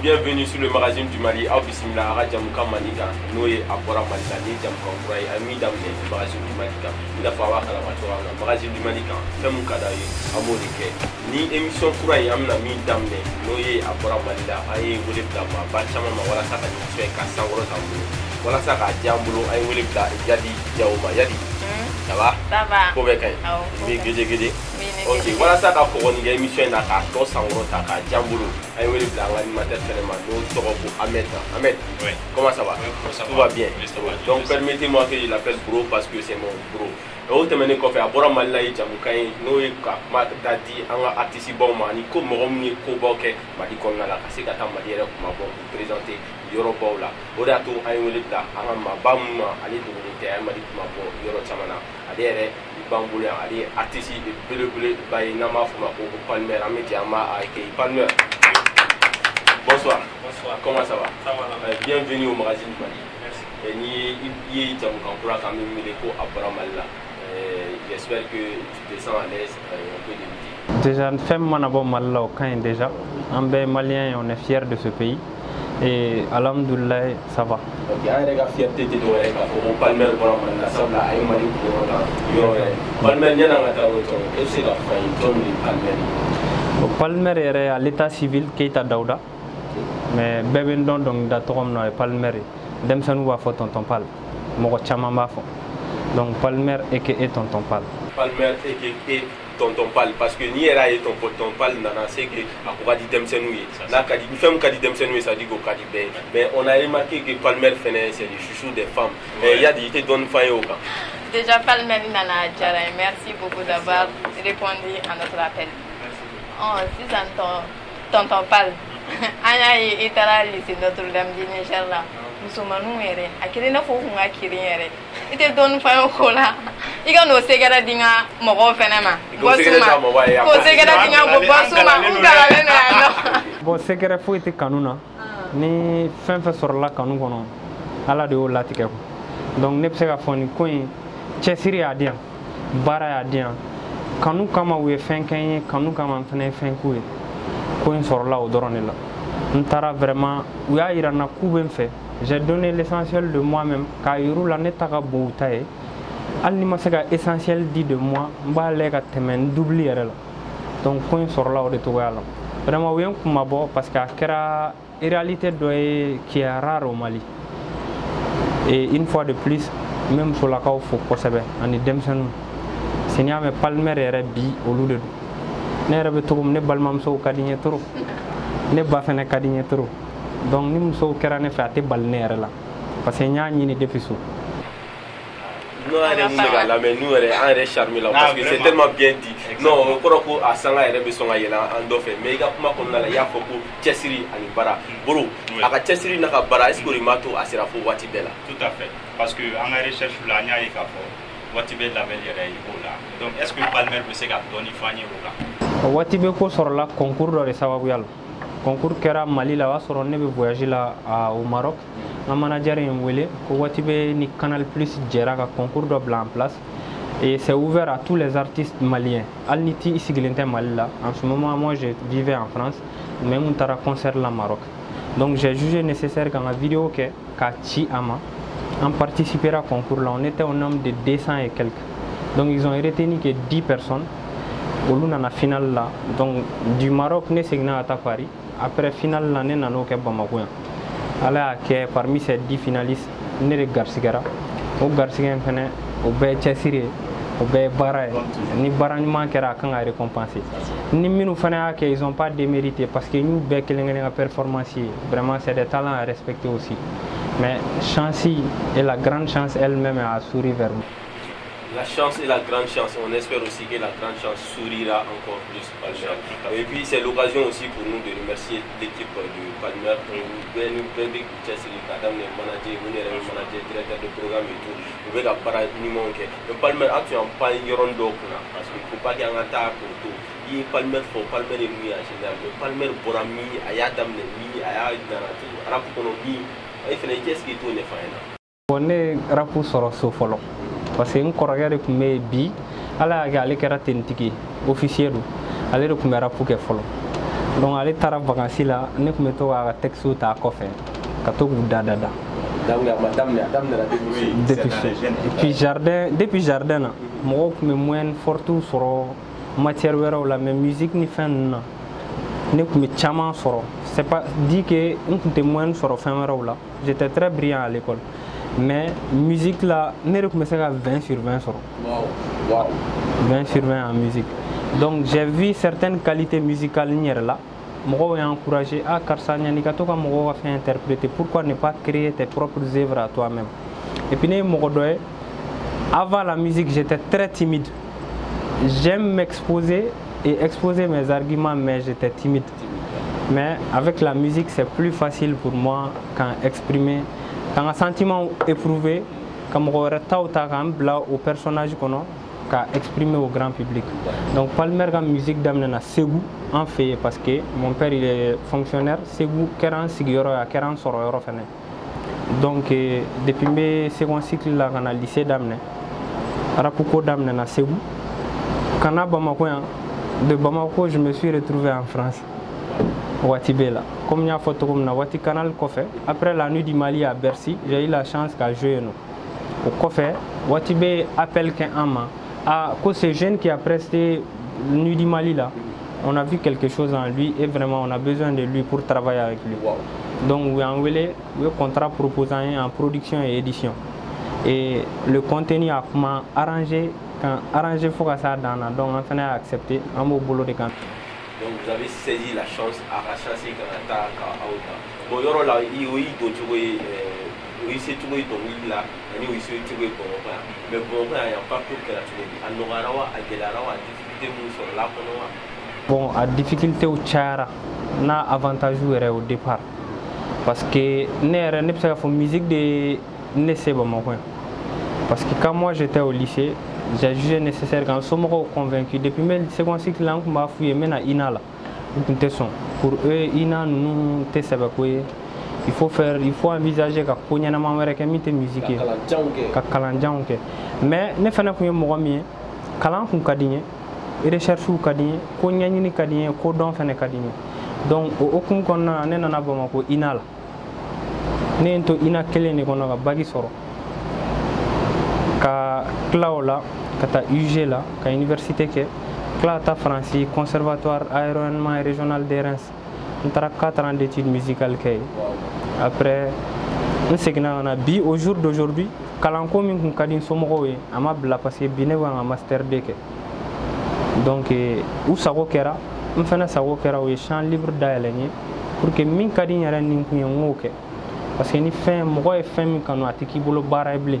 Bienvenue sur le magazine du Mali. Aw bisimila a ka jamukan Mali kan n'o ye a bɔra Mali la ni jamukan kura ye a ye min daminɛ magazine du Mali kan i n'a fɔ a b'a kalama cogoya min na magazine du Mali kan fɛn mun ka d'a ye an b'o de kɛ ni émission kura in an bɛna min daminɛ n'o ye a bɔra Mali la a ye wele bila maaba caman ma walasa ka émission in ka sankɔrɔta an bolo walasa k'a diya an bolo an ye wele bila Yadi Diawo ma Yadi. Ça va? Ça va. ko ka ɲi i bɛ ne ok walasa ka kɔgɔni kɛ émission na k'a tɔ sankɔrɔta k'a diya an bolo an ye wele bila an ka animateur fɛnɛ ma n'o tɔgɔ ko Ahmed Ahmed Oui. comment ça va? Tout va? bien. Oui, ça va. donc Je sais. permettez-moi que je l'appelle bro parce que c'est mon bro. O tɛmɛnen kɔfɛ a bɔra mali la ye jamukan ye n'o ye ka kuma da di an ka artiste baw ma ani ko mɔgɔ minnu ye kobaw kɛ mali kɔnɔna la ka se ka taa mali yɛrɛ kumabɔ k'u présenter yɔrɔbaw la o de y'a to an ye wele bila an ka maaba minnu ma ale dogolen tɛ a ye mali yɔrɔ caman na ale yɛrɛ b'an bolo yan ale ye artiste belebeleba ye n'an b'a fɔ ma ko palmer an bɛ jɛ an b'a accueillir palmer bonsoir Bonsoir. comment ça va? Ça va là. Euh, bienvenue au magazine du Mali Merci. Ni i ye jamukan kura kan min wele ko a bɔra mali la j'espère que tu te sens à l'aise euh, on peut débuter Déjà, femme manabo Malila au Caen déjà. En bɛ malien et on est fiers de ce pays. Et alhamdoulilah, ça va. yɛrɛ ko palmer a e yɛrɛ à l'état civil Keita Daouda. Mais bɛɛ bɛ n dɔn dɔnkilida tɔgɔ min na o ye Palmer ye. Denmisɛnninw b'a fɔ tonton Pal. Mɔgɔ caman b'a fɔ. Donc Palmer aka tonton Pal. palmer eke tonton pal. Parce que n'i yɛrɛ y'a ye tonton pal nana se que a ko ka di denmisɛnninw ye n'a ka di ni fɛn min ka di denmisɛnninw ye ça dit qu'o ka di bɛɛ ye mais on a remarqué que palmer fɛnɛ c'est le chouchou des femmes. Ouais. Eh, yadi i tɛ dɔɔni f'an ye o kan Déjà, Palmer Nana Djara, merci beaucoup d'avoir répondu à notre appel. Oh, si ça ne t'en- t'entend pas, Anya et Itala, c'est Notre-Dame du Niger là. Musomaninw yɛrɛ a kelen i n'a fɔ u kun ka kirin yɛrɛ i tɛ dɔɔni fɔ an ye ko la i ka n'o sɛgɛrɛ di n ka mɔgɔw fɛnɛ ma I k'o sɛgɛrɛ d'a ma, wa, e, a k'o ko- sɛgɛrɛ di n ka An bɔsu ma galalen n don galalen don yan nɔ Bon secret foyi tɛ kanu na. Ni fɛn fɛn sɔrɔla kanu kɔnɔ, Ala de y'o latigɛ. quoi. Donc ne bɛ se ka fɔ nin ko in cɛsiri y'a di yan, baara y'a di yan. Kanu kama u ye fɛn kɛ n ye, kanu kama n fana ye fɛn k'u ye. Ko in sɔrɔla o dɔrɔn de la. N taara vraiment u y'a yira n na k'u bɛ n fɛ. J'ai donné l'essentiel de moi-même k'a yir'u la ne ta ka bon u ta ye. hali ni ma se ka essentiel di de moi n b'a lajɛ ka tɛmɛ n la donc ko in sɔrɔla o de togoya la vraiment u ye n parce que a kɛra réalité dɔ qui est rare au mali. Et une fois de plus n bɛ musolakaw fo kosɛbɛ ani denmisɛnninw si n'i y'a mɛn palmer yɛrɛ bi olu de don ne yɛrɛ bɛ cogo ne balimamusow ka di n ne ba fɛnɛ ka donc ni musow kɛra ne fɛ a tɛ bali ne yɛrɛ la. Parce que n y'a ɲini depuis so. Non an yɛrɛ mun bɛ k'a lamɛn n'u yɛrɛ an yɛrɛ charmé la Ah, parce que c'est tellement bien dit. Non o kɔrɔ ko a sanga yɛrɛ bɛ sɔn ka yɛlɛ an dɔ fɛ mais i ka kuma kɔnɔna la i y'a fɔ ko cɛsiri ani bara boro Oui. a ka cɛsiri n'a ka bara est ce que o de m'a to a sera fo waati bɛɛ la Tout à fait. Parce que an ka recherche la an y'a ye k'a fɔ waati bɛ labɛn yɛrɛ i b'o la. Donc est ce que Palmer bɛ se ka dɔɔni f'an ye o kan? o waati bɛ ko sɔrɔla concours dɔ de sababuya la concours kɛra mali la o y'a sɔrɔ ne bɛ voyage la au maroc. N ka manager ye n wele ko waati bɛ ni canal plus jɛra ka concours dɔ en place. Et c'est ouvert à tous les artistes maliens. Hali ni mali la en ce moment moi je vivais en france mais n taara concert la maroc. Donc j'ai jugé nécessaire ka n ka vidéo kɛ k'a ci a ma on participera au concours là on était au nombre de 200 et quelques. Donc ils ont retenu que 10 personnes. Olu nana final la donc du maroc ne seginna ka taa paris après final la ne nan'o kɛ bamako. Yan ala parmi ces 10 finalistes ne de garisigɛra o garisɛgɛ in fɛnɛ o bɛɛ cɛsiri ye ni baara ɲuman kɛra a kan ka récompenser ni minnu fana y'a ils ont pas démérité parce que n y'u bɛɛ kelen kelen ka performance vraiment c'est des talents à respecter aussi. Mais chance et la grande chance elle-même a souri vers moi La chance et la grande chance, on espère aussi que la grande chance sourira encore plus Palmer. Et puis c'est l'occasion aussi pour nous de remercier l'équipe de Palmer. Ben Ben le manager, nous le manager, directeur de programme et tout. Vous voyez la que le Palmer a tu en pas là parce qu'il faut pas qu'il y ait un attaque pour tout. Il Palmer faut Palmer est mis en général. Le Palmer pour ami, aya dame le mi, aya nana tout. Alors pour nous mi, il fait qu'est-ce qui tourne fin là. bon ne ye rapu sɔrɔ so fɔlɔ parce que n kɔrɔkɛ de tun bɛ yen bi. Ala y'a kɛ ale kɛra ye don ale de tun bɛ rapu kɛ fɔlɔ. Donc ale taara la ne bɛ to k'a ka texte ta kɔfɛ ka to k'u da da da. Depuis puis jardin depuis jardin na. Mɔgɔw kun bɛ sɔrɔ matière wɛrɛw la mais musique ni fɛn ninnu na. Ne kun bɛ caman sɔrɔ. C'est pas dit que n kun tɛ moyen sɔrɔ fɛn wɛrɛw la. J'étais très brillant à l'école mais musique la ne de kun bɛ se ka 20 sur 20 sɔrɔ 20 sur 20 en musique. Donc j'ai vu certaines qualités musicales n yɛrɛ la mɔgɔw y'an encouragé. Ah karisa ɲani ka to ka mɔgɔw ka fɛn interpréter. Pourquoi ne pas créer tes propres œuvres à toi-même? Et puis ne ye mɔgɔ dɔ ye avant la musique j'étais très timide. J'aime m'exposer et exposer mes arguments mais j'étais timide. Mais avec la musique c'est plus facile pour moi quand exprimer quand un sentiment éprouvé ka mɔgɔ wɛrɛ taw ta k'an bila o personnage kɔnɔ ka exprimer au grand public. Donc palmer ka musique segu an fɛ yen parce que mon père est fonctionnaire. An sigiyɔrɔ ye a kɛra an sɔrɔyɔrɔ fɛnɛ donc eh, depuis bɛ second cycle la ka na lycée daminɛ arapu ko daminɛna segu ka na bamako yan de bamako je me suis retrouvé en france waati bɛɛ la comme n y'a fɔ cogo min na waati canal kɔfɛ après la nuit du mali à bercy j'ai eu la chance ka jouer yen nɔ o kɔfɛ waati bɛ appel kɛ an ma ah ko ce jeune qui a presté nuit du mali là on a vu quelque chose en lui et vraiment on a besoin de lui pour travailler avec lui. Donc u y'an wele u ye contrat proposé an ye en production et édition. Et le contenu a kuma arrangé kan arrangé fo ka s'a dan na donc an fana y'a accepté. An b'o bolo de kan Donc vous avez saisi la chance à la chance que ta ka auta. Bon yoro la i o i do chugo i o i se chugo i dongili la ani o i se chugo i bongo pa. Mais bongo pa ya partout que la chugo i anogara wa agelara wa difficulté mun sur la kono wa. bon a difficulté u cayara n'a avantage yɛrɛ au départ parce que ne yɛrɛ ne bɛ se k'a fɔ musique de ne se bamakɔ yan parce que quand moi j'étais au lycée j'ai jugé nécessaire qu'en somɔgɔw convaincu. Depuis n bɛ second cycle la n tun b'a f'u ye n bɛna ina la u tun tɛ sɔn pour eux ina ninnu tɛ sɛbɛko ye il faut faire il faut envisager ka ko ɲɛnama wɛrɛ kɛ min tɛ musique ye ka kalanjanw kɛ mais ne fana tun ye mɔgɔ min ye kalan kun ka di n ye recherche ka di n ye ko ɲɛɲini ka di n ye ko dɔn fɛnɛ ka di n ye. Donc o hokumu kɔnɔna na ne nana bamako ina la. Ne ye n to ina kelen de kɔnɔ ka bagi sɔrɔ ka tila o la ka taa ug la ka université kɛ taa faransi conservatoire aéronnement régional de reims. N taara 4 ans d'études musicales kɛ après n seginna ka na bi au jour d'aujourd'hui kalanko min kun ka di n somɔgɔw ye ma bila parce que bi ne master d kɛ. Donc u sago kɛra n fɛnɛ sago kɛra champ libre dayɛlɛ pour que min ka di n yɛrɛ parce que ni fɛn mɔgɔ ye fɛn min kanu a tɛ k'i bolo baara ye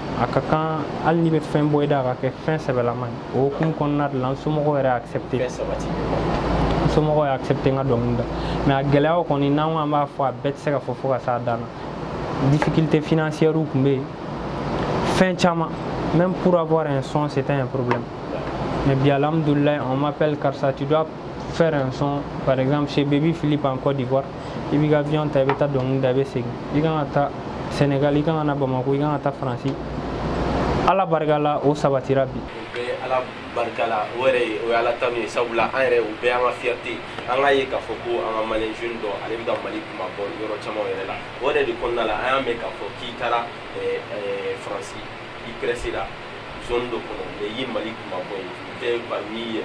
a ka kan hali n'i bɛ fɛn bɔ i da a ka kɛ fɛn sɛbɛlama ye o hukumu kɔnɔna de la n somɔgɔw yɛrɛ accepté. N somɔgɔw y'a accepté n ka dɔnkili da. Mais a gɛlɛyaw kɔni n'an ko an b'a fɔ a bɛɛ tɛ se ka fɔ fo ka s'a dan na. Difficulté financière tun bɛ yen. Fɛn caman même pour avoir un son c'était un problème. Mais bien alhamdoulilah on m'appelle Karsa. Tu dois faire un son par exemple chez Baby Philippe en Côte d'Ivoire. I b'i ka avion ta i bɛ taa dɔnkili da i bɛ segin i kan ka taa Sénégal i kan ka na Bamako i kan ka taa Faransi ala barika la o sabatira bi. O bɛɛ ala barika la o yɛrɛ ye o ye ala tanu ye. Sabula an yɛrɛ o bɛɛ y'an ka fierté an k'a ye k'a fɔ ko an ka maliyɛn jeune dɔ ale bɛ ka mali kuma bɔ yɔrɔ caman yɛrɛ la. O yɛrɛ de kɔnɔna la an y'a mɛn k'a fɔ k'i taara ɛɛ ɛɛ faransi i pressé la zone dɔ kɔnɔ. Mais i ye mali kuma bɔ yen. Tu étais parmi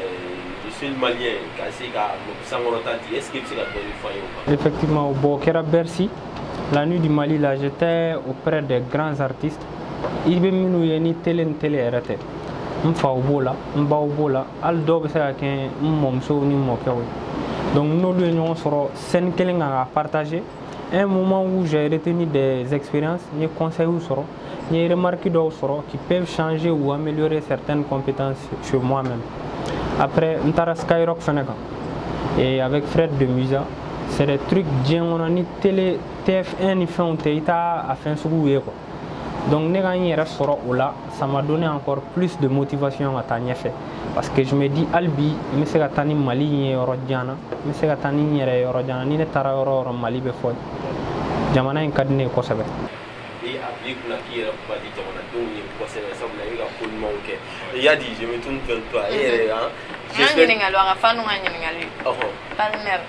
le seul malien ka se ka sankɔrɔta di est ce que i bɛ se ka dɔɔni fɔ an ye o kan. effectivement bon o kɛra bercy la nuit du mali là j'étais auprès des grands artistes i bɛ minnu ye ni télé ni télé yɛrɛ tɛ n faw b'o la n baw b'o la hali dɔw bɛ se ka kɛ n mɔmusow ni mɔkɛw ye donc n'olu ye ɲɔgɔn sɔrɔ scène kelen kan k'a partager. Un moment où j'ai retenu des expériences n ye conseils sɔrɔ n ye remarques dɔw sɔrɔ qui peuvent changer ou améliorer certaines compétences chez moi-même. Après n taara skyrock fɛnɛ kan et avec Fred de Musa c'est des trucs diɲɛ kɔnɔ ni télé TF1 ni fɛnw tɛ i t'a a fɛn sugu ye quoi donc ne la ça m'a donné encore plus de motivation taa ɲɛfɛ parce que je me dis hali bi n bɛ se ka taa ni mali ni yɔrɔ jan na ni ne o yɔrɔ mali fɔ jamana in ka di ne ye kosɛbɛ et a bila i kunna k'i yɛrɛ kuma di jamanadenw ye kosɛbɛ sabula i bɛ ka ko ɲumanw kɛ yadi je me tourne vers toi e yɛrɛ han n ka ɲininkali a fanu palmer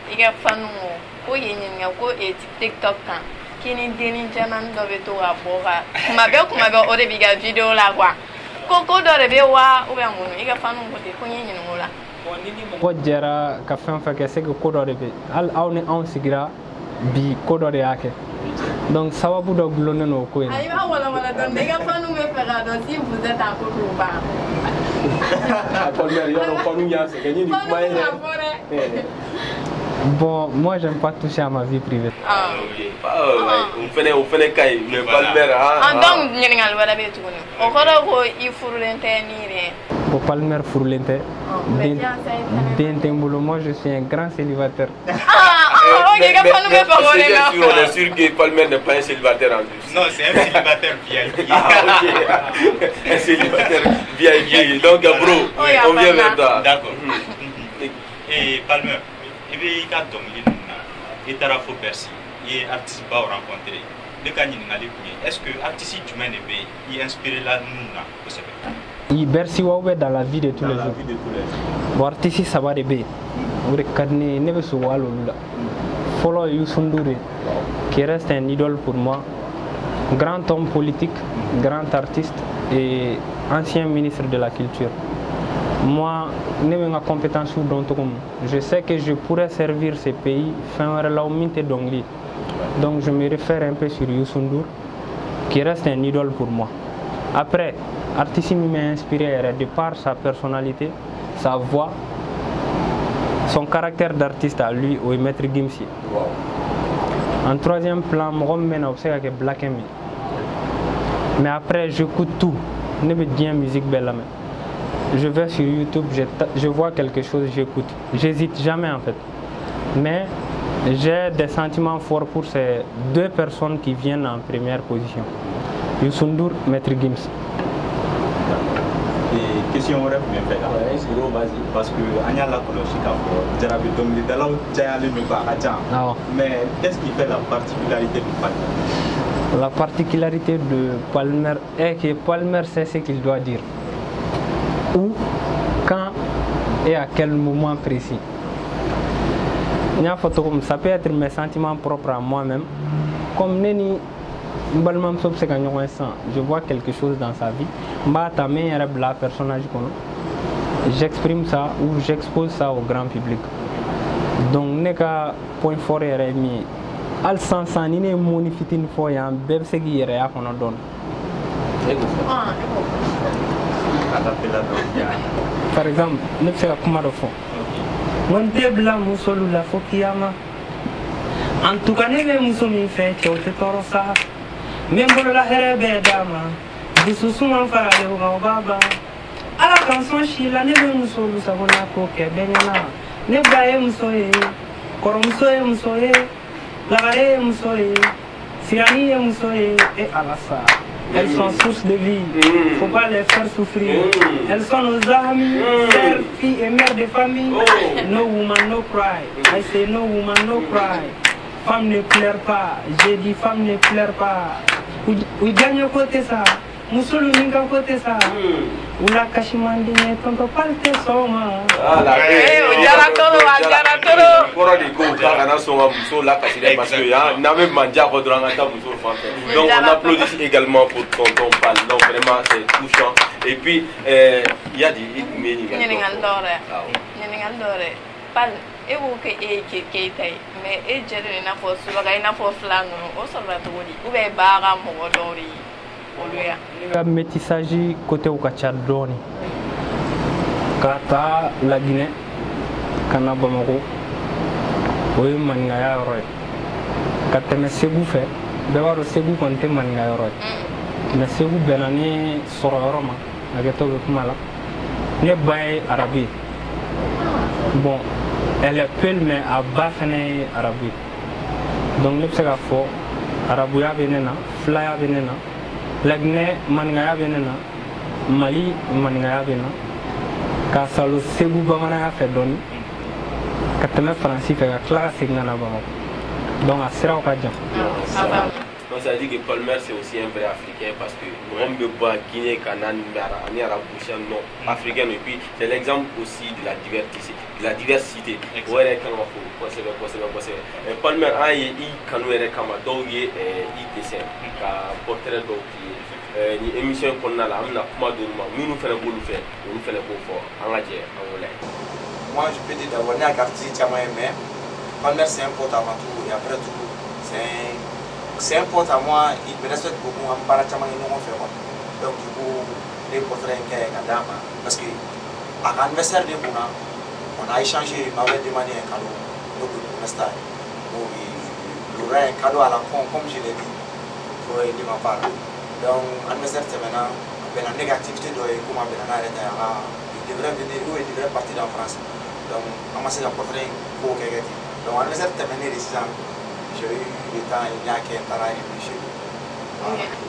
ko e tiktok kan k'i ni denni jɛmani dɔ bɛ to ka bɔ ka kuma bɛɛ kuma bɛɛ o de b'i ka video la quoi. Ko ko dɔ de bɛ wa ou bien mun i ka fanu ko ten ko n ye ɲininka o la mɔgɔ jɛra ka fɛn fɛn kɛ c'est que ko dɔ de bɛ hali aw ni anw sigira bi ko dɔ de y'a kɛ. Donc sababu dɔ gulonnen don o ko in na. Ayi b'a walawala dɔɔni i ka fanu bɛ fɛ k'a dɔn si vous êtes en couple ou pas. Palmer yɔrɔ fanu y'a sɛgɛn ni nin fanu kuma bɛ ye ka dɛ fɔ dɛ bon moi j'aime pas toucher à ma vie privée Ah. o o Palmer Ah, han donc ɲininkali wɛrɛ bɛ yen tuguni o kɔrɔ ko i furulen tɛ ni yɛrɛ ko palmer furulen tɛ mais den fiancé fɛnɛ den tɛ n bolo moi je suis un grand célibataire ah ah ok ka fanu de c'est sûr, on est sûr que Palmer n'est pas un célibataire en plus. Non, c'est un célibataire VIP. Ah, ok. un célibataire VIP. Donc, bro, on vient Palmer. vers toi. D'accord. Mhm. Et Palmer, i bɛ i ka dɔnkili ninnu na i taara fo Bercy i ye artiste baw rencontré. Ne ka ɲininkali tun ye est ce que artiste jumɛn de bɛ i inspiré la ninnu na kosɛbɛ? i bersi wa ou bien dans la vie de tous les jours? de tous les jours. bon artiste saba de bɛ yen. O de ka di ne ye ne bɛ sogo hali olu la. Fɔlɔ ye Youssou Ndour ye qui reste un idole pour moi. Grand homme politique grand artiste et ancien ministre de la culture moi ne bɛ n ka compétence je sais que je pourrais servir ce pays fɛn wɛrɛ la donc je me réfère un peu sur Youssou Ndour qui reste un idole pour moi. Après artiste min m'a inspiré de par sa personnalité sa voix son caractère d'artiste à lui o ye maître Gims ye Wow. en troisième plan mɔgɔ min bɛ na Black M mais après j'écoute tout. Ne bɛ diɲɛ musique bɛɛ lamɛn je vais sur YouTube je, je vois quelque chose j'écoute. J'hésite jamais en fait. Mais j'ai des sentiments forts pour ces deux personnes qui viennent en première position. Youssou Ndour maître Gims. Et question wɛrɛ tun bɛ fɛ ka parce que an y'a lakɔlɔsi k'a fɔ jarabi dɔnkilidalaw cayalen don ba a ka ca awɔ mais qu'est-ce qui fait la particularité du Palmer? La particularité de Palmer est que Palmer sait ce qu'il doit dire. Où, quand et à quel moment précis. Ça peut être mes sentiments propres à moi-même. Comme ne ni n balimamuso bɛ se ka ɲɔgɔn ye sisan, je vois quelque chose dans sa vie. Bila personnage. J'exprime ça ou j'expose ça au grand public. Donc ne ka point fort hali sisan sisan ni ne moni fitinin fɔ yan bɛɛ bɛ se k'i yɛrɛ par exemple ne bɛ se ka kuma dɔ fɔ n ko n tɛ bila musolu la fo kiyama en tout cas ne bɛ muso min fɛ cɛw tɛ tɔɔrɔ sa n bɛ n bolola hɛrɛ bɛɛ d'a ma dusu suma faralen o kan o b'a ban ala kan sɔn si la ne bɛ musolu sagona ko kɛ bɛɛ ɲɛna ne ba ye muso ye kɔrɔmuso ye muso ye lagare ye muso ye sirani ye muso ye et ala sa Elles sont source de vie. Mm. Faut pas les faire souffrir. Mm. Elles sont nos amies, Mm. sœurs, filles et mères de famille. Oh. No woman, no cry. I say no woman, no cry. Femme ne pleure pas. J'ai dit femme ne pleure pas. U gagne côté ça. Musulu ninka côté ça. Ula kashimandine tonto palte soma. Voilà. Eh, o diyara toro, a diyara toro. Kɔrɔ de ko k'a kana sɔn ka muso lakasi dɛ parce que yan n'an bɛ manja kɔ dɔrɔn an ka taa muso fan fɛ. Donc on applaudit également pour tonton Pal. Donc vraiment c'est touchant. Et puis euh, Yadi i tun bɛ ɲininkali dɔ fɔ. ɲininkali dɔ wɛrɛ Awɔ. ɲininkali dɔ wɛrɛ pal e ko ko e ye Ke- keyita ye mais e jɛlen i n'a fɔ sulaka i n'a fɔ fila ninnu o sɔrɔla cogo di ou bien e b'a ka mɔgɔ dɔw de ye olu ya ka métissage côté ka ca dɔɔni ka taa laginɛ ka na bamako. O ye maninkaya yɔrɔ ye ka tɛmɛ segu fɛ bɛɛ b'a dɔn segu kɔni tɛ maninka yɔrɔ ye mɛ segu bɛnna ni sɔrɔ yɔrɔ ma hakɛtɔ bɛ kuma la ne ba ye arabu ye bon elle est peul mais a ba fɛnɛ ye arabu ye donc ne bɛ se k'a fɔ arabuya bɛ ne na filaya bɛ ne na laginɛ maninkaya bɛ ne na mali maninkaya bɛ na k'a salo segu bamananya fɛ dɔɔni ka tɛmɛ faransi fɛ ka tila ka segin ka na bamakɔ donc a siraw ka jan Donc ça veut dire que Palmer c'est aussi un vrai africain parce que nous on peut pas Guinée, Canaan, Ani Araboucha, non, africain et puis c'est l'exemple aussi de la diversité. De la diversité. Ouais, quand on fait, quoi c'est quoi c'est quoi c'est. Palmer a i kanu yɛrɛ kama dɔw ye i dessin ka portrait ye ni émission kɔnɔna la an bɛna kuma dɔw ma minnu fɛnɛ b'olu fɛ olu fɛnɛ b'o fɔ an ka jɛ an wele. Moi je peux dire d'abord artiste caman ye mais Palmer c'est un pote avant tout et après tout c'est un c'est un pote à moi, il me respecte beaucoup, on parle de mon frère. Donc du coup, les portraits qu'il y a parce que à l'anniversaire de Mouna, on a échangé, il m'avait demandé un cadeau, donc pour l'instant. Donc il aurait un cadeau à la con, comme je l'ai dit, pour de ma part. Donc l'anniversaire c'est maintenant, la négativité de comment il devrait venir ou il devrait partir en France. Donc on m'a dit un portrait pour quelqu'un. Donc l'anniversaire c'est maintenant les 6 ans j'ai eu le temps, il y a qu'un travail chez nous.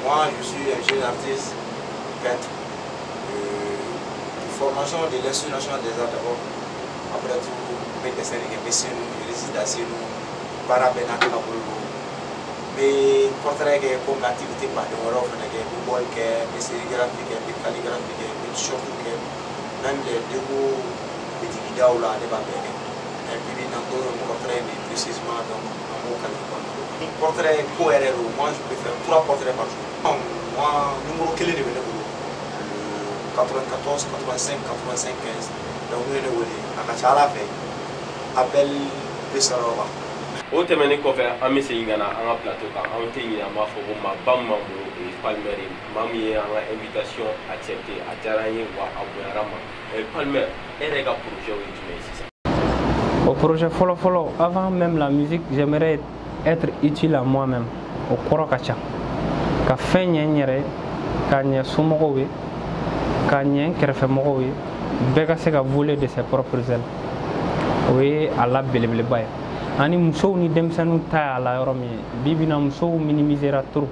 Moi, je suis un jeune artiste, peintre, de formation de l'Institut national des arts d'abord. Après tout, mes dessins, mes dessins, je réside à Sénou, Parabena, Kabulu. Mes portraits comme l'activité par de Wolof, mes boubol, mes sérigraphiques, mes calligraphiques, mes shorts, même les démos, les guidaos là, les babés. Et puis, dans d'autres portraits, précisément, donc, portrait cohérent moi je faire trois portraits par jour moi numéro kelen de bɛ ne bolo 94 85 85 15 donc ne ye ne wele a ka ca ala fɛ appel bɛ sɔrɔ ma o tɛmɛnen kɔfɛ an bɛ segin na an ka plateau kan anw tɛ ɲinɛ an b'a fɔ ko maa ba min b'an bolo o ye ka invitation accepté a diyara an ye wa a bonyara ma e yɛrɛ ka projet ye jumɛn ye sisan Au projet Follow Follow, avant même la musique, j'aimerais être utile à moi-même, au kɔrɔ ka ca ka fɛn ɲɛ n yɛrɛ ka ɲɛ somɔgɔw ye ka ɲɛ n ye de ses propres ailes. O ye a la belebeleba ye ani musow ni denmisɛnninw ta y'a la yɔrɔ min ye bi bi na musow minimisera trop.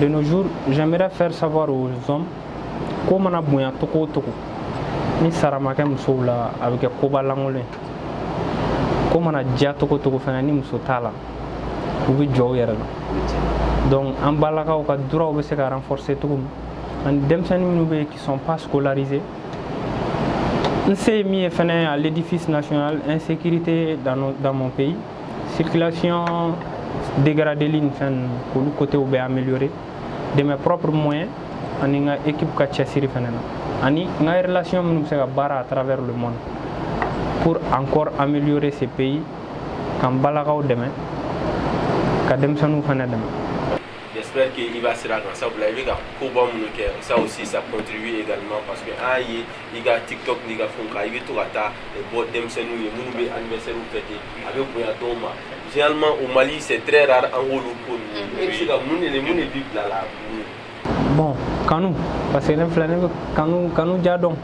De nos jours j'aimerais faire savoir aux hommes ko mana bonya togo o togo ni sara ma kɛ musow la a bɛ kɛ koba lankolon ye ko mana diya togo togo fɛnɛ ni muso t'a la. U bɛ jɔ u yɛrɛ donc an balakaw ka droit bɛ se renforcer cogo min ani denmisɛnnin minnu bɛ qui sont pas scolarisés. N se ye à l'édifice national insécurité dans, no, dans mon pays. Circulation dégradeli ni fɛn ninnu. K'olu côtéw bɛ améliorer. De mes propres moyens ani n ka équipe ka cɛsiri fɛnɛ na. Ani n ka relation minnu bɛ à travers le monde pour encore améliorer ces pays k'an balakaw dɛmɛ ka denmisɛnninw fɛnɛ dɛmɛ j'espère que kan sabula i bɛ ka koba minnu kɛ ça aussi ça contribue également parce que an y'a ye i ka tiktok n'i ka fɛnw kan i bɛ to ka taa bɔ denmisɛnninw ye minnu bɛ anniversaire fêter a bɛ bonya dɔw ma généralement au Mali c'est très rare an k'olu ko ninnu e bɛ se ka mun de mun de b'i bila la bon kanu parce que ne filɛ ne bɛ kanu kanu ja dɔn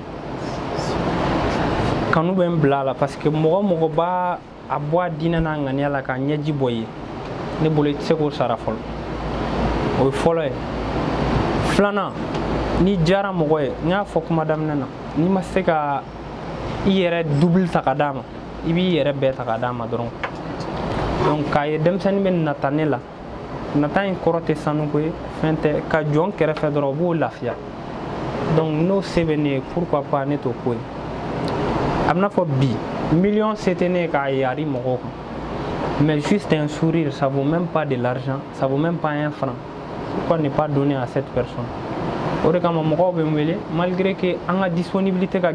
kanu bɛ n bila a la parce que mɔgɔ mɔgɔ b'a a bɔ a diinɛ n'a ŋaniya la ka ɲɛji bɔ ye. Ne bolo i tɛ se k'o sara fɔlɔ. O ye fɔlɔ ye. Filanan n'i diyara mɔgɔ ye n y'a fɔ kuma daminɛ na n'i ma se ka i yɛrɛ double ta ka d'a ma i b'i yɛrɛ bɛɛ ta ka d'a ma dɔrɔn. Donc k'a ye denmisɛnnin bɛ nata ne la. Nata in kɔrɔ tɛ sanuko ye fɛn tɛ. Ka jɔ n kɛrɛfɛ dɔrɔn o b'o lafiya. Donc n'o se bɛ ne ye pourquoi pas ne t'o ko ye a bɛna fɔ bi. Million se tɛ ne k'a mais juste un sourire ça vaut même pas de l'argent ça vaut même pas un franc. Pourquoi ne pas donner à cette personne? O kama mɔgɔw bɛ malgré que an disponibilité ka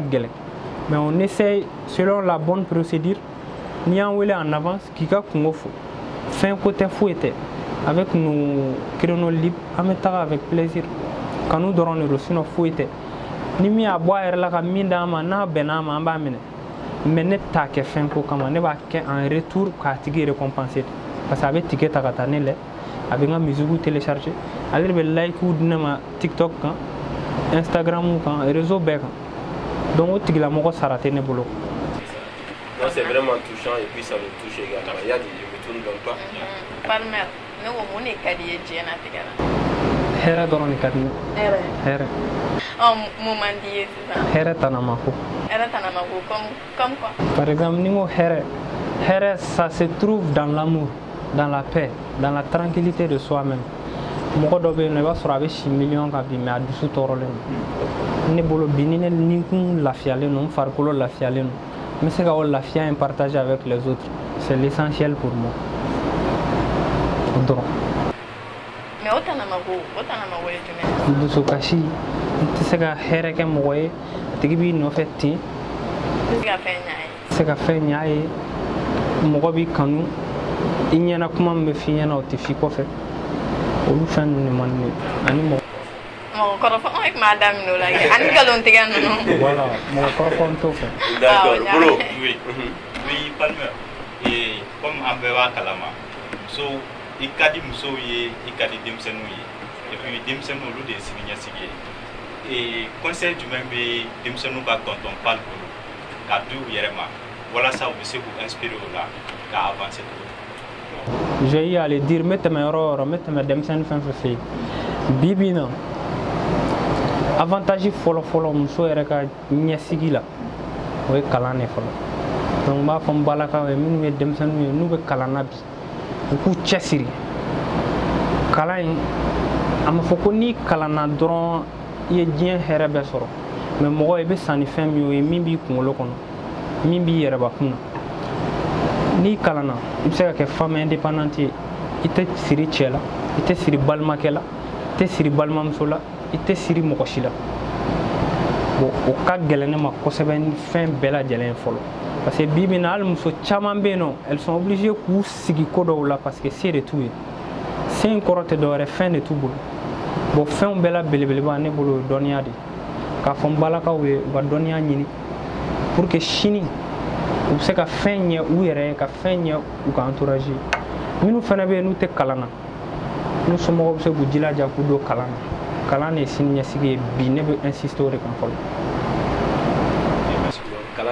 mais on essaye selon la bonne procédure n'i y'an wele en avance k'i ka kungo fɔ fɛn ko tɛ foyi avec nos créneaux libres an bɛ avec plaisir. Kanu dɔrɔn de don sinon foyi tɛ ni min y'a bɔ a yɛrɛ la ka min d'an ma n'a bɛnn'a ma an b'a minɛ. Mais ne t'a kɛ fɛn ko kama ne b'a kɛ en retour k'a tigi récompenser. Parce que a bɛ tigɛ ta ka taa ne lɛ. A bɛ n ka musique télécharger. Ale de bɛ like di ne ma tiktok kan instagram kan réseau bɛɛ kan. Donc o tigilamɔgɔ sara tɛ ne bolo. Non, c'est vraiment touchant et puis ça me touche également. Il y a des, je me tourne donc pas. Palmer, ne ko mun ne ka di ye diɲɛnatigɛ la hɛrɛ dɔrɔn de ka di. Hɛrɛ. Hɛrɛ. Mun man di ye sisan? Hɛrɛ tanama ko hɛrɛ tana ma ko comme comme quoi? Par exemple ni n ko hɛrɛ hɛrɛ ça se trouve dans l'amour dans la paix dans la tranquillité de soi-même. Mɔgɔ dɔ bɛ yen nɔ i b'a sɔrɔ a bɛ si miliyɔn kan bi mɛ a dusu tɔɔrɔlen don. Ne bolo bi ni ne nikun lafiyalen don n farikolo lafiyalen don. N bɛ se ka o lafiya in partager avec les autres. C'est l'essentiel pour moi. O dɔrɔn mais o tana ma ko o tana ma ko ye jumɛn dusukasi n tɛ se ka hɛrɛ kɛ mɔgɔ ye a tigi b'i nɔfɛ ten tɛ se ka fɛn ɲa ye se ka fɛn ɲa ye mɔgɔ b'i kanu i ɲɛna kuma min bɛ f'i ɲɛna o tɛ f'i kɔfɛ olu fɛn ninnu de man di ani mɔgɔ mɔgɔkɔrɔ fɔ anw kuma daminɛ o la kɛ ani nkalontigɛ ninnu voilà mɔgɔkɔrɔbaw n t'o fɛ D'accord, Ah, bro. yeah. Oui, oui, Palmer. Et comme an bɛɛ b'a kalama i ka di musow ye i ka di denmisɛnninw et puis olu de et conseil jumɛn bɛ denmisɛnninw ka tɔntɔn bolo ka di u yɛrɛ ma walasa u bɛ se k'u inspirer o la ka avancer cogo je y dire n bɛ tɛmɛ yɔrɔ o yɔrɔ n bɛ avantage muso yɛrɛ la o ye kalan de fɔlɔ donc n u k'u cɛsiri. Kalan in a ma fɔ ko n'i kalanna dɔrɔn i ye diɲɛ hɛrɛ bɛɛ sɔrɔ. Mɛ mɔgɔ i bɛ san ni fɛn min ye min b'i kunkolo kɔnɔ min b'i yɛrɛbakun na. N'i kalanna i bɛ se ka kɛ femme indépendante ye. I tɛ siri cɛ la i tɛ siri balimakɛ la i tɛ siri balimamuso la i tɛ siri mɔgɔ si la. Bon o ka gɛlɛn ne ma kosɛbɛ ni fɛn bɛɛ lajɛlen ye fɔlɔ parce que bi bi na hali muso caman bɛ yen nɔ elles sont obligées k'u sigi ko dɔw la parce que se de t'u ye. Se in kɔrɔ tɛ dɔwɛrɛ fɛn de t'u bolo. Bon fɛnw bɛɛ la belebeleba ne bolo o ye dɔnniya de k'a fɔ n balakaw ye u ka dɔnniya ɲini. Pour que sini u bɛ se ka fɛn ɲɛ u yɛrɛ ye ka fɛn ɲɛ u ka entourage ye. Minnu fana bɛ yen n'u tɛ kalan na n'u somɔgɔw bɛ se k'u jilaja k'u don kalan na. Kalan de ye sini ɲɛsigi ye bi ne bɛ insister o de kan fɔlɔ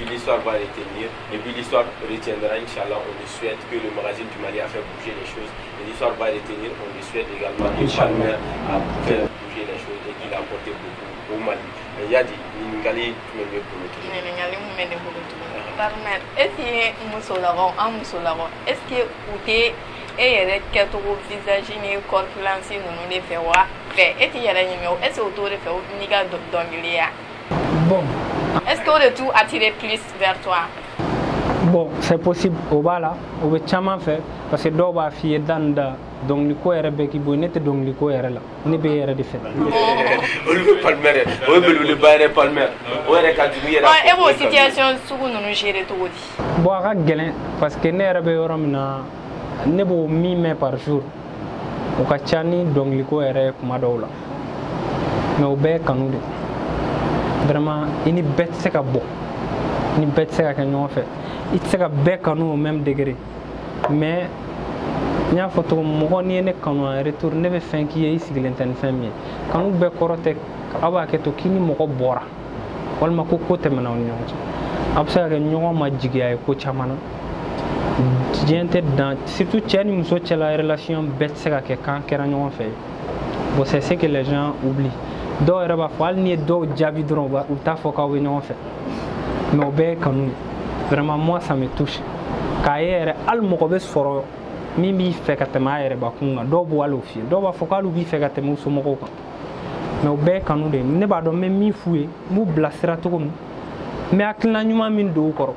puis l'histoire va retenir. Et puis l'histoire retiendra, Inch'Allah. On lui souhaite que le magazine du Mali a fait bouger les choses. Et l'histoire va retenir. On lui souhaite également que Inch'Allah. A fait bouger les choses et qu'il a apporté beaucoup au Mali. Mais il y a des Ningali qui me met pour le tour. ɲininkali mun bɛ ne bolo tuguni parmɛr est ce que musolakaw an musolakaw est ce que u tɛ e yɛrɛ kɛcogo visage ni corpulence ninnu de fɛ wa fɛ e t'i yɛrɛ ɲininka o est ce que o t'o de fɛ n'i ka dɔ- dɔnkiliya bon est ce que o de t'u attiré plus vers toi? Bon c'est possible. O b'a la o bɛ caman fɛ parce que dɔw b'a f'i ye da nin da dɔnkiliko yɛrɛ bɛɛ k'i bolo ne tɛ dɔnkiliko yɛrɛ la ne bɛ yɛrɛ de fɛ olu bɛ Palmer yɛrɛ o ye belebeleba yɛrɛ Palmer o yɛrɛ ka jugu yɛrɛ e b'o situation sugu ninnu gérer cogo di bon a ka gɛlɛn parce que ne yɛrɛ bɛ yɔrɔ min na ne b'o min mɛn par jour. O ka ca ni dɔnkiliko yɛrɛ ye kuma dɔw la mɛ o bɛɛ ye kanu de ye. Vraiment i ni bɛɛ tɛ se ka bɔ i ni bɛɛ tɛ se ka kɛ ɲɔgɔn fɛ i tɛ se ka bɛɛ kanu au même degré. Mais n y'a fɔ cogo min mɔgɔ n'i ye ne kanu en retour ne bɛ fɛn k'i ye i sigilen tɛ ni fɛn min ye kanu bɛɛ kɔrɔ tɛ aw b'a kɛ to k'i ni mɔgɔ bɔra walima ko ko tɛmɛna aw ni ɲɔgɔn cɛ a bɛ se ka kɛ ɲɔgɔn ma jigiya ye ko caman na diɲɛ tɛ dan surtout cɛ ni muso cɛla relation bɛɛ tɛ se ka kɛ k'an kɛra ɲɔgɔn fɛ bon c'est ce que les gens oublient dɔw yɛrɛ b'a fɔ hali n'i ye dɔw jaabi dɔrɔn u t'a fɔ k'aw bɛ ɲɔgɔn fɛ. Mais o bɛɛ ye kanu ye vraiment moi ça me touche. K'a ye yɛrɛ hali mɔgɔ bɛ sɔrɔ min b'i fɛ ka tɛmɛ a yɛrɛbakun kan dɔw b'o hali o fiyɛ dɔw b'a fɔ k'al'u b'i fɛ ka tɛmɛ u somɔgɔw kan. Mɛ o bɛɛ ye kanu de. Ye ne b'a dɔn n bɛ min f'u ye n b'u bilasira cogo min. N bɛ hakilina ɲuman min don u kɔrɔ.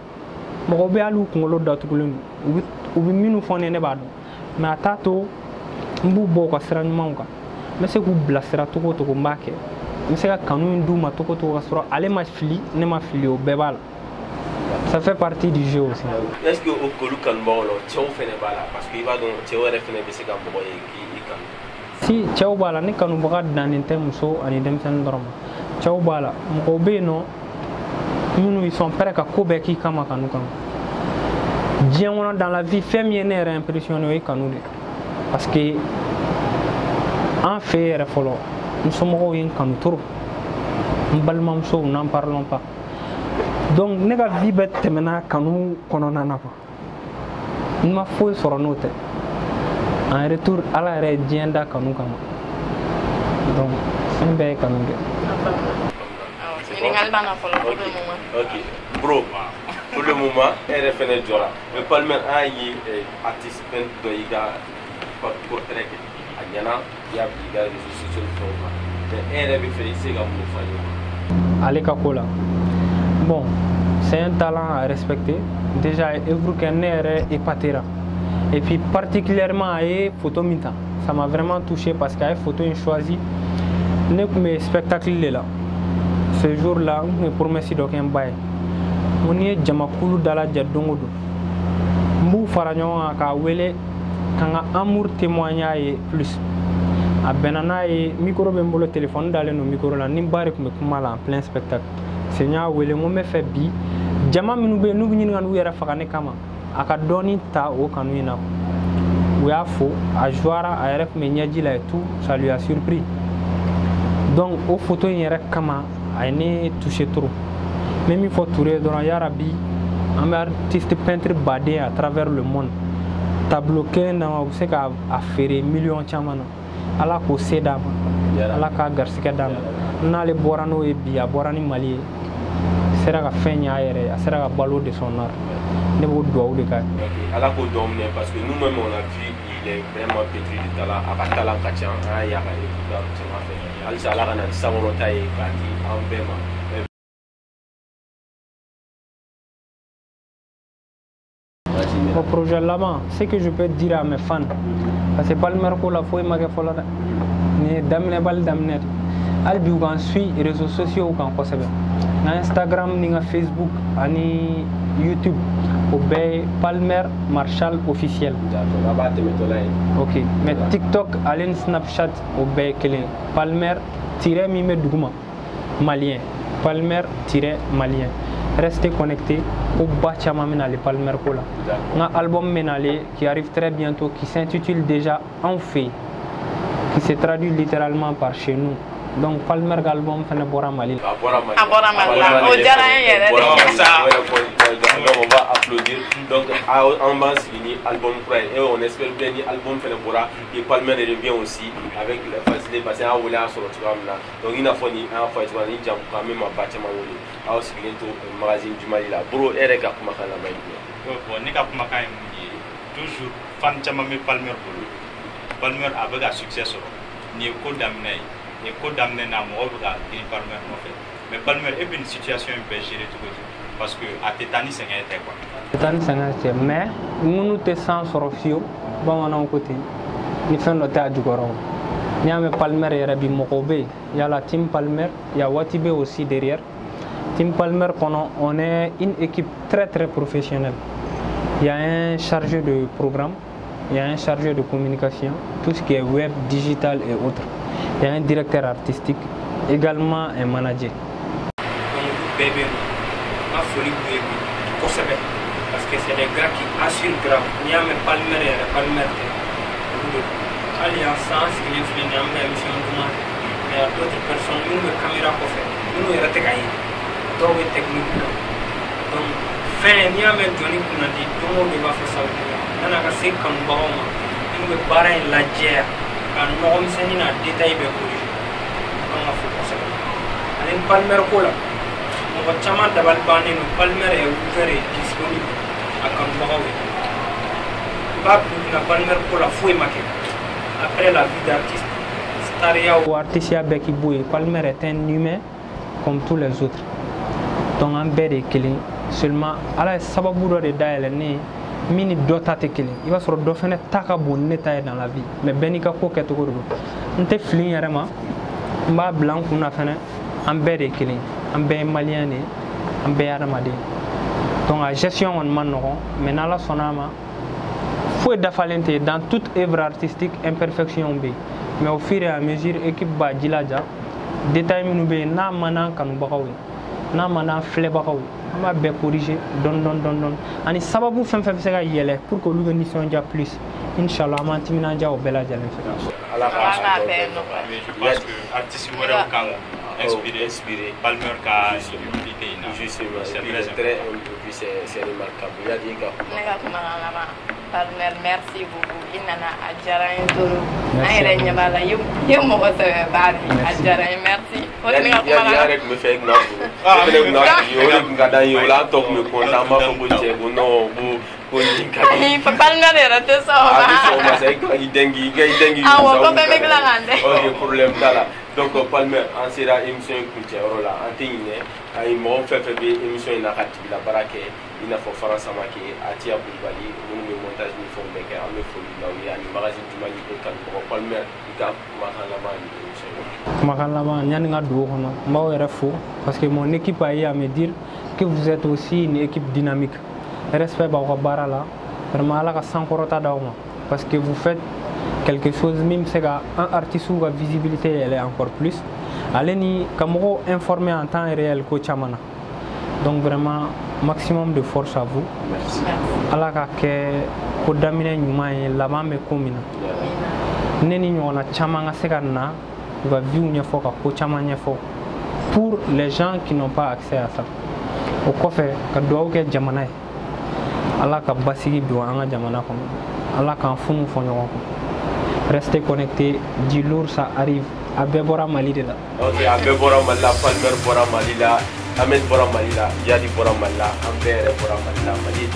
Mɔgɔw bɛ hali u kunkolo datugulen don. U bɛ minnu fɔ ne ye ne b'a dɔn. Mɛ a t'a to n b'u bɔ u ka sira ɲumanw kan. N bɛ se k'u bilasira cogo o cogo n b'a kɛ n bɛ se ka kanu in d'u ma cogo o cogo ka sɔrɔ ale ma fili ne ma fili o bɛɛ b'a la. Ça fait partie du jeu aussi. Est ce que o k'olu kanubagaw la cɛw fɛnɛ b'a la? Parce que i b'a dɔn cɛw yɛrɛ fɛnɛ bɛ se ka mɔgɔ ye k'i kanu. Si cɛw b'a la ne kanubaga dannen tɛ muso ani denmisɛnnin dɔrɔn ma cɛw b'a la. Mɔgɔw bɛ yen nɔ minnu ils sont prêts ka ko bɛɛ k'i kama kanu kama. Diɲɛ kɔnɔ dans la vie fɛn min ye ne yɛrɛ impressionné o ye kanu de. Parce que an fɛ yɛrɛ fɔlɔ n somɔgɔw ye n kanu trop n balimamusow n'en parlons pas donc ne ka vie bɛɛ tɛmɛna kanu kɔnɔna na quoi n ma foyi sɔrɔ n'o tɛ en retour ala yɛrɛ ye diɲɛ da kanu kama. Donc fɛn bɛɛ ye kanu kɛ ɲininkali b'an na fɔlɔ pour le moment ok. Bro pour le moment e yɛrɛ fɛnɛ jɔra mais palmer an y'a ye artiste fɛn dɔ y'i ka portrait kɛ a ɲɛna i y'a bila i ka réseaux sociaux fɛnw kan mais e bon c'est un talent à respecter. Déjà œuvre kɛ ne yɛrɛ et puis particulièrement a photo ça m'a vraiment touché parce que a ye photo in choisi ne tun spectacle de la ce jour là n tun ye promesse dɔ kɛ n ba ye n ko n'i ye jamakulu dalajɛ don ka n ka amour témoigner a ye plus. A bɛnna n'a ye micro bɛ n bolo téléphone dalen don micro la ni ba de tun bɛ kuma la en plein spectacle. C'est n y'a wele n ko n bɛ fɛ bi. Jama minnu bɛ yen n'u bɛ ɲini ka n'u yɛrɛ faga ne kama a ka dɔɔni ta o kanu in na. U y'a fo a jouara a yɛrɛ tun bɛ ɲɛji la et tout ça lui a surpris. Donc o photo in yɛrɛ kama a ye ne touché trop. N bɛ min fɔ ture dɔrɔn yarabi an bɛ artiste peintre baden à travers le monde tableau kelen na u bɛ se k'a feere miliyɔn caman na. Ala k'o se d'a ma ala k'a garisɛgɛ d'a ma. N'ale bɔra n'o ye bi a bɔra ni mali ye. Sera ka fɛn ɲɛ a yɛrɛ ye a sera ka balo de son art ne b'o duwawu de k'a ye. Ala k'o dɔn minɛ parce que nous même on a vu il est vraiment pétri de talent. A ka talent ka ca an y'a ye a ka écouter caman fɛ halisa ala ka na ni sankɔrɔta ye k'a di an bɛɛ ma Au projet là-bas, ce que je peux dire à mes fans, parce que Palmer ko la foyi ma kɛ fɔlɔ dɛ ye daminɛ bali daminɛ de hali bi u kan suit réseaux sociaux kan kosɛbɛ n ka instagram ni n ka facebook ani youtube. O bɛɛ ye palmer marshal officiel. Ye ok mais tiktok ale ni snapchat o bɛɛ ye kelen palmer tire min bɛ duguma malien palmer tire malien restez connecté ko ba caman bɛ nale palmer ko la n ka album bɛ nale qui arrive très bientôt qui s'intitule déjà fɛ yen qui se traduit littéralement par chez nous donc palmer ka album fɛnɛ bɔra mali la a bɔra mali A bɔra Mali la. O diyara an ye yɛrɛ de. Donc a- b'an sigi ni album et on espère bien ni album fɛnɛ bɔra et palmer revient aussi avec la facilité parce y'a wele a sɔrɔ cogoya min na donc i n'a fɔ ni an y'a fɔ a ye cogoya min na ni jamu kan min ma ba caman wele aw sigilen to euh, magasin du mali la bro e yɛrɛ ka kumakan laban ye jumɛn bon ne ka kumakan ye mun ye toujours fan caman bɛ palmer bolo palmer a bɛ ka succès sɔrɔ nin ye ko daminɛ bɛ ka girin palmer mais palmer e bɛ nin situation gérer parce que a tɛ taa ni sɛgɛn tɛ quoi tɛ taa ni sɛgɛn cɛ mais minnu tɛ san sɔrɔ fiyewu bamananw ko ten ni fɛn dɔ tɛ a jukɔrɔ n'i y'a mɛn palmer yɛrɛ bi mɔgɔw bɛ yen yala team palmer ya waati bɛ aussi derrière. Team palmer kɔnɔ on est une équipe très très professionnelle. Il y a un chargé de programme il y a un chargé de communication tout ce qui est web digital et autres. Il y a un directeur artistique également un manager. Donc n ka foli b'u ye bi kosɛbɛ parce que c'est des gars qui assurent grave n'i y'a mɛn palmer yɛrɛ palmer tɛ olu de hali yan san sigilen filɛ nin an bɛ émission duman mais y a d'autres personnes minnu bɛ caméra kɔfɛ minnu yɛrɛ tɛ ka ye dɔw bɛ technique dɔn donc fɛn n'i y'a mɛn jɔnni kunnadi don o don i b'a fɔ sabu yan'a ka se kanubagaw ma minnu bɛ baara in lajɛya ka nɔgɔmisɛnnin n'a détail bɛɛ corriger an ka fo kosɛbɛ ani palmer ko la mɔgɔ caman dabali bannen don palmer est ouvert et disponible a kanubagaw ye ba burkina palmer ko la foyi ma kɛ après la vie d'artiste stariya o artisiya bɛɛ k'i bɔ yen palmer est un humain comme tous les autres. Donc an bɛɛ de ye kelen seulement ala ye sababu dɔ de dayɛlɛ ne ye min ni dɔ ta tɛ kelen i b'a sɔrɔ dɔ fɛnɛ ta ka bon ni ne ta ye dans la vie. Mais bɛɛ n'i ka ko kɛcogo de don. N tɛ fili n yɛrɛ ma. N b'a bila n kun na fɛnɛ. An bɛɛ de ye kelen an bɛɛ ye maliyɛn de ye an bɛɛ ye adamaden donc a gestion kɔni ma nɔgɔn mais n'ala sɔnna a ma foyi dafalen tɛ dans toute œuvre artistique imperfection bɛ yen. Mais au fur et à mesure équipe b'a jilaja. Détail minnu bɛ yen n'a man d'an kanubagaw ye n'a man d'an filɛbagaw ye an b'a bɛɛ corriger dɔɔni dɔɔni dɔɔni dɔɔni. Ani sababu fɛn fɛn bɛ se ka yɛlɛ pour que olu bɛ nisɔndiya plus. Inshallah an b'an timinanja o bɛɛ lajɛlen fɛ. Ala Ala k'a k'a sɔn bɛɛ dɔɔni. nɔgɔya. Mais je pense que artistes wɛrɛw kan inspiré inspiré. Palmer na Justement, c'est très il est très humble, et puis c'est remarquable. Il y a dit ne ka partenaire merci beaucoup. I nana a diyara n ye toro an Merci. Yɛrɛ ɲɛ b'a la i ye mɔgɔ sɛbɛ baari a diyara n ye o ne ka. Ah, Ne fɛnɛ kun mais- ka di o de kun ka d'an ye o la an tɔ kun bɛ content an b'a fɔ ko cɛ ko non ko ko nin ka di. ayi partenaire yɛrɛ tɛ sɔn o a bɛ sɔn o ma ma sa i ka i dengi i ka i dengi. Awɔ, sababu ko bɛɛ bɛ ka tila di. k'an dɛn. ok problème t'a la donc palmer an sera émission in kuncɛyɔrɔ la an tɛ ɲinɛ ayi mɔgɔ fɛn fɛn bɛ émission in na ka tigila baara kɛ i n'a fɔ fara samake montage ni fɛnw bɛɛ ye magasin jumali ko palmer i ka kumakan laban ni émission in kumakan laban yanni ka don o parce que mon équipe a à me dire que vous êtes aussi une équipe dynamique. Respect b'aw ka baara la vraiment ala ka sankɔrɔta parce que vous faites quelque chose bɛ se ka an artiste ka visibilité yɛlɛ encore plus. Ale ni ka mɔgɔw informer en temps réel ko caman na donc vraiment maximum de force à vous. Ala ka kɛ ko daminɛ ɲuman ye laban bɛ ko min na. Ne ni ɲɔgɔnna caman ka se ka na u ka viw ɲɛfɔ ka ko caman ɲɛfɔ pour les gens qui n'ont pas accès à ça. O kɔfɛ ka dugawu kɛ jamana ye. Ala ka basigi don an ka jamana kɔnɔ. Ala k'an funu fɔ ɲɔgɔn kɔ restez connecté du lourd ça arrive. A bɛɛ mali de la a bɛɛ bɔra mali la palmer bɔra mali la ahmed bɔra mali la yadi bɔra mali la an bɛɛ yɛrɛ bɔra mali la mali ye ye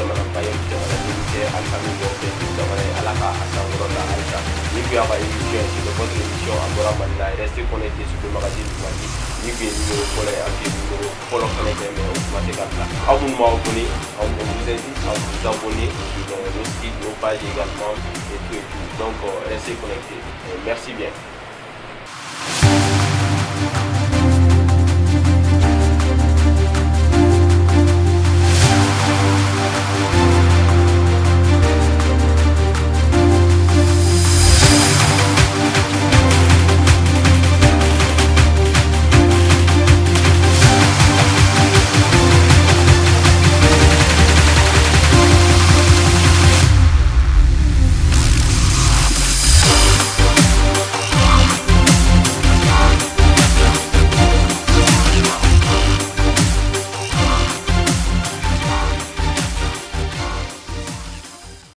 dɔw fɛ ni jamana ye ala ka a sankɔrɔ la halisa ka émission ye votre émission a bɔra mali la restez connecté sur le magazine du mali ni kun ye numéro fɔlɔ ye an tɛ numéro fɔlɔ kɛ o kuma tɛ ka bila aw minnu vous à vous abonner sur nos sites nos pages également et tout et tout donc euh, restez connectés Euh, merci bien